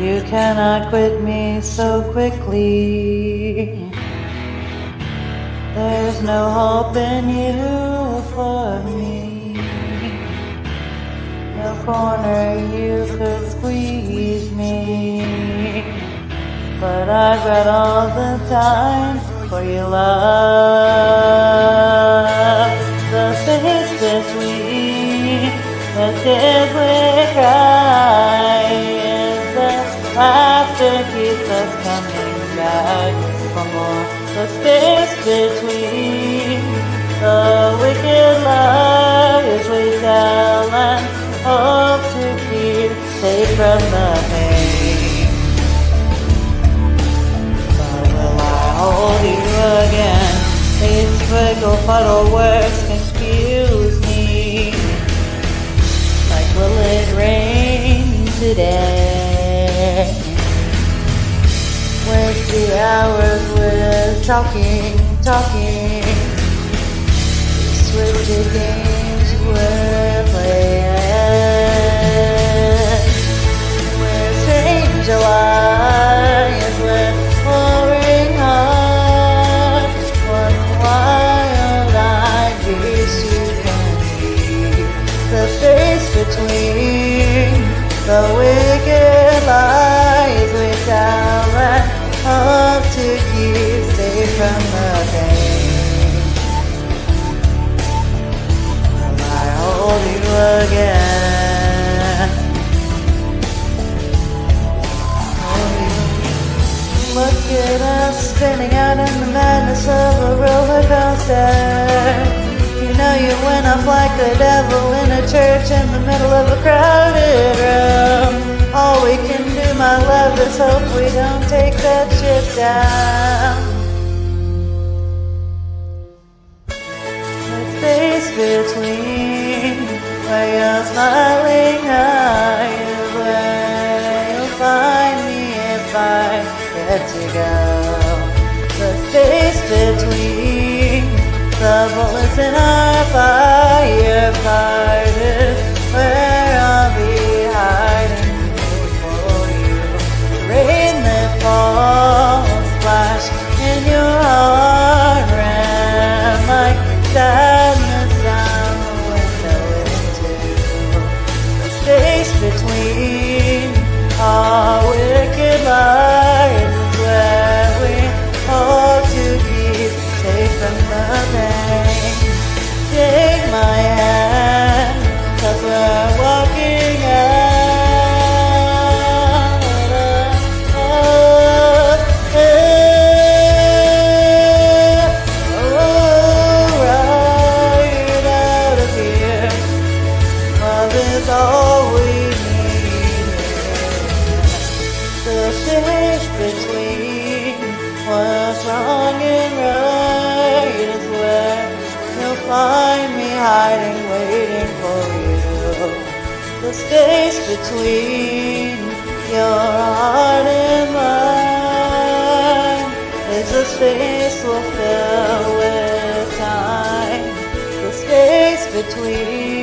You cannot quit me so quickly. There's no hope in you for me. No corner you could squeeze me. But I've got all the time for your love. The space between the wicked lies we tell and hope to keep safe from the pain. But will I hold you again? These puddle words confuse me. Like will it rain today? Waste the hours with talking, talking. Switch the games we're Look at us spinning out in the madness of a roller coaster. You know you went off like the devil in a church in the middle of a crowded room. All we can do, my love, is hope we don't take that shit down. Between where you're smiling is where you'll find me if I get to go. The space between the bullets in our firefight space between what's wrong and right is where you'll find me hiding, waiting for you. The space between your heart and mine is a space we'll fill with time. The space between